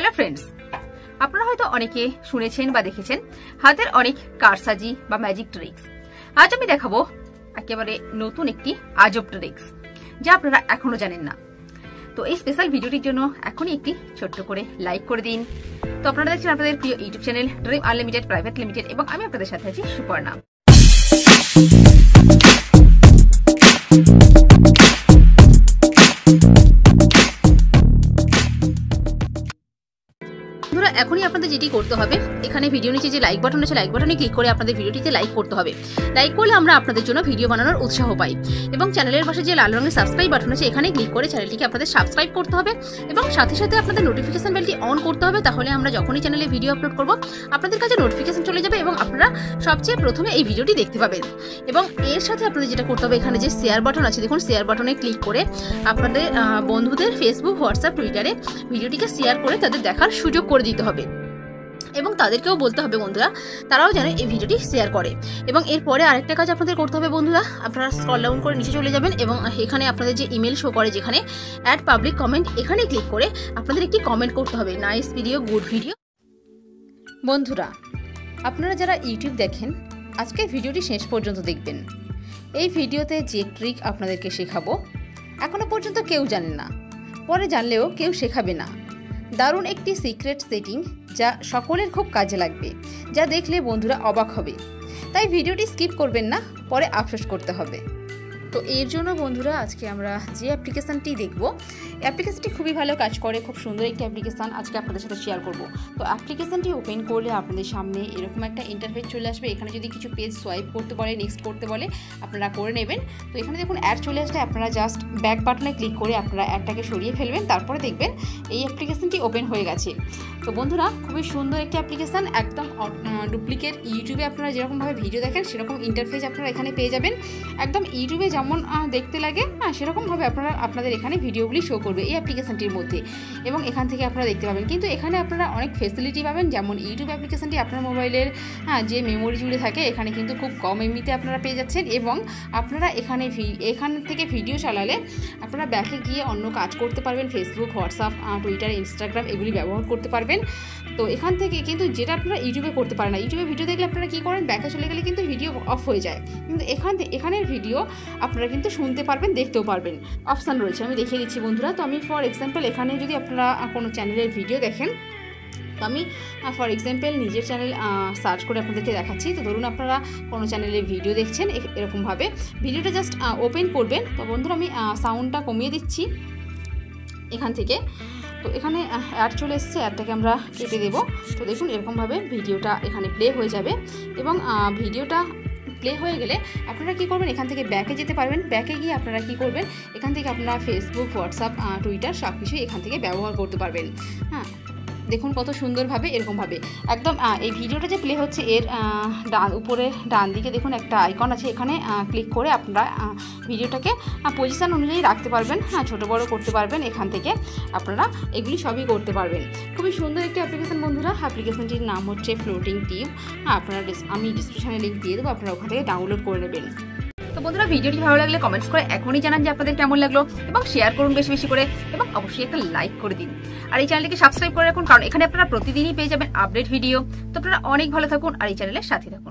Hello friends আপনারা হয়তো অনেকে শুনেছেন বা দেখেছেন হাতের অনেক কারসাজি বা ম্যাজিক ট্রিক্স আজ আমি দেখাবো একেবারে নতুন একটি আজব ট্রিক্স যা আপনারা এখনও জানেন না। তো এই স্পেশাল ভিডিওটির জন্য এখনই একটি ছোট্ট করে লাইক করে দিন। তো আপনারা দেখছেন আপনাদের প্রিয় YouTube channel dream unlimited private limited এবং আমি আপনাদের সাথে আছি সুপর্ণা। বন্ধুরা, এখনই আপনাদের যেটি করতে হবে, এখানে ভিডিও নিচে যে লাইক বাটন আছে লাইক বাটনে ক্লিক করে আপনাদের ভিডিওটিতে লাইক করতে হবে। লাইক করলে আমরা আপনাদের জন্য ভিডিও বানানোর উৎসাহ পাই। এবং চ্যানেলের পাশে যে লাল রঙের সাবস্ক্রাইব বাটন আছে, এখানে ক্লিক করে চ্যানেলটিকে আপনাদের সাবস্ক্রাইব করতে হবে। এবং সাথে সাথে আপনাদের নোটিফিকেশন বেলটি অন করতে হবে, তাহলে আমরা যখনই চ্যানেলে ভিডিও আপলোড করব, আপনাদের কাছে নোটিফিকেশন চলে যাবে এবং আপনারা সবচেয়ে প্রথমে এই ভিডিওটি দেখতে পাবেন। এবং এর সাথে আপনাদের যেটা করতে হবে, এখানে যে শেয়ার বাটন আছে, দেখুন শেয়ার বাটনে ক্লিক করে আপনাদের বন্ধুদের ফেসবুক হোয়াটসঅ্যাপ টুইটারে ভিডিওটিকে শেয়ার করে তাদের দেখার সুযোগ করে দিতে হবে। এবং তাদেরকেও বলতে হবে বন্ধুরা, তারাও যেন এই ভিডিওটি শেয়ার করে। এবং এরপরে আরেকটা কাজ আপনাদের করতে হবে বন্ধুরা, আপনারা স্ক্রল ডাউন করে নিচে চলে যাবেন এবং এখানে আপনাদের যে ইমেল শো করে যেখানে অ্যাড পাবলিক কমেন্ট এখানে ক্লিক করে আপনাদের একটি কমেন্ট করতে হবে। নাইস ভিডিও গুড ভিডিও বন্ধুরা, আপনারা যারা ইউটিউব দেখেন, আজকের ভিডিওটি শেষ পর্যন্ত দেখবেন। এই ভিডিওতে যে ট্রিক আপনাদেরকে শেখাবো এখনও পর্যন্ত কেউ জানেন না। পরে জানলেও কেউ শেখাবে না। দারুণ একটি সিক্রেট সেটিং যা সকলের খুব কাজে লাগবে, যা দেখলে বন্ধুরা অবাক হবে। তাই ভিডিওটি স্কিপ করবেন না, পরে আফসোস করতে হবে। তো এর জন্য বন্ধুরা আজকে আমরা যে অ্যাপ্লিকেশানটি দেখব অ্যাপ্লিকেশানটি খুবই ভালো কাজ করে, খুব সুন্দর একটি অ্যাপ্লিকেশান আজকে আপনাদের সাথে শেয়ার করব। তো অ্যাপ্লিকেশানটি ওপেন করলে আপনাদের সামনে এরকম একটা ইন্টারফেস চলে আসবে, এখানে যদি কিছু পেজ সোয়াইপ করতে বলে নেক্সট করতে বলে, আপনারা করে নেবেন। তো এখানে দেখুন অ্যাড চলে আসলে আপনারা জাস্ট ব্যাক বাটনে ক্লিক করে আপনারা অ্যাডটাকে সরিয়ে ফেলবেন, তারপরে দেখবেন এই অ্যাপ্লিকেশানটি ওপেন হয়ে গেছে। তো বন্ধুরা, খুবই সুন্দর একটি অ্যাপ্লিকেশান একদম ডুপ্লিকেট ইউটিউবে আপনারা যেরকমভাবে ভিডিও দেখেন, সেরকম ইন্টারফেস আপনারা এখানে পেয়ে যাবেন। একদম ইউটিউবে যেমন দেখতে লাগে হ্যাঁ সেরকমভাবে আপনারা আপনাদের এখানে ভিডিওগুলি শো করবে এই অ্যাপ্লিকেশানটির মধ্যে। এবং এখান থেকে আপনারা দেখতে পাবেন। কিন্তু এখানে আপনারা অনেক ফেসিলিটি পাবেন, যেমন ইউটিউব অ্যাপ্লিকেশানটি আপনার মোবাইলের হ্যাঁ যে মেমোরি জুড়ে থাকে, এখানে কিন্তু খুব কম এমনিতে আপনারা পেয়ে যাচ্ছেন। এবং আপনারা এখানে এখান থেকে ভিডিও চালালে আপনারা ব্যাকে গিয়ে অন্য কাজ করতে পারবেন। ফেসবুক হোয়াটসঅ্যাপ টুইটার ইনস্টাগ্রাম এগুলি ব্যবহার করতে পারবেন। তো এখান থেকে কিন্তু যেটা আপনারা ইউটিউবে করতে পারেন না, ইউটিউবে ভিডিও দেখলে আপনারা কী করেন ব্যাকে চলে গেলে কিন্তু ভিডিও অফ হয়ে যায়। কিন্তু এখান এখানের ভিডিও আপনারা কিন্তু শুনতে পারবেন, দেখতেও পারবেন। অপশান রয়েছে, আমি দেখিয়ে দিচ্ছি বন্ধুরা। তো আমি ফর এক্সাম্পল এখানে যদি আপনারা কোনো চ্যানেলের ভিডিও দেখেন, তো আমি ফর এক্সাম্পল নিজের চ্যানেল সার্চ করে আপনাদেরকে দেখাচ্ছি। তো ধরুন আপনারা কোনো চ্যানেলের ভিডিও দেখছেন এরকমভাবে। ভিডিওটা জাস্ট ওপেন করবেন। তো বন্ধুরা আমি সাউন্ডটা কমিয়ে দিচ্ছি। এখান থেকে তো এখানে অ্যাড চলে এসছে অ্যাডটাকে আমরা কেটে দেব। তো দেখুন, এরকমভাবে ভিডিওটা এখানে প্লে হয়ে যাবে। এবং ভিডিওটা প্লে হয়ে গেলে আপনারা কি করবেন? এখান থেকে ব্যাকে যেতে পারবেন। ব্যাকে গিয়ে আপনারা কি করবেন? এখান থেকে আপনারা ফেসবুক হোয়াটসঅ্যাপ টুইটার সব কিছুই এখান থেকে ব্যবহার করতে পারবেন। হ্যাঁ দেখুন কত সুন্দরভাবে এরকমভাবে। একদম এই ভিডিওটা যে প্লে হচ্ছে, এর ডান, উপরে, ডান দিকে দেখুন একটা আইকন আছে, এখানে ক্লিক করে আপনারা ভিডিওটাকে পজিশান অনুযায়ী রাখতে পারবেন হ্যাঁ ছোটো, বড়ো করতে পারবেন এখান থেকে। আপনারা এগুলি সবই করতে পারবেন। খুবই সুন্দর একটি অ্যাপ্লিকেশান বন্ধুরা। অ্যাপ্লিকেশানটির নাম হচ্ছে ফ্লোটিং টিউব হ্যাঁ আপনারা, আমি ডিসক্রিপশানে লিঙ্ক দিয়ে দেবো, আপনারা ওখান থেকে ডাউনলোড করে নেবেন। তো বন্ধুরা, ভিডিওটি ভালো লাগলে কমেন্টস করে এখনই জানান যে আপনাদের কেমন লাগল এবং শেয়ার করুন বেশি বেশি করে এবং অবশ্যই একটা লাইক করে দিন। আর এই চ্যানেলটিকে সাবস্ক্রাইব করে রাখুন, কারণ এখানে আপনারা প্রতিদিনই পেয়ে যাবেন আপডেট ভিডিও তো আপনারা অনেক ভালো থাকুন, আর এই চ্যানেলের সাথে থাকুন।